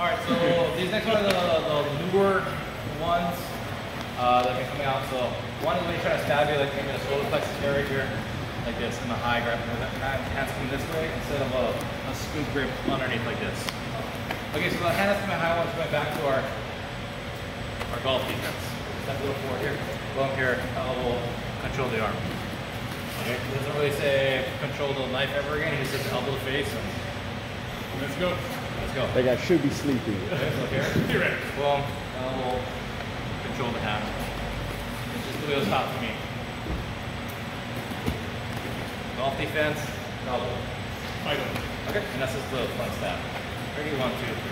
All right, so these next ones are the, the newer ones uh, that been coming out. So one is when you try to stab you, like maybe the solar plexus area here, like this, in the high grip. And hand's coming this way instead of a, a scoop grip underneath like this. Okay, so the hand that's coming high one's going back to our our golf defense. Step a little forward here. Up here, elbow, control the arm. Okay, he doesn't really say control the knife ever again. He just says elbow the face let's go. Let's go. Like I should be sleeping. Okay, so here. You're right. Boom. Elbow. Control the hand. It's just the way it for me. Golf defense. double. Okay. And that's just the front step. Where do you want One, two, three.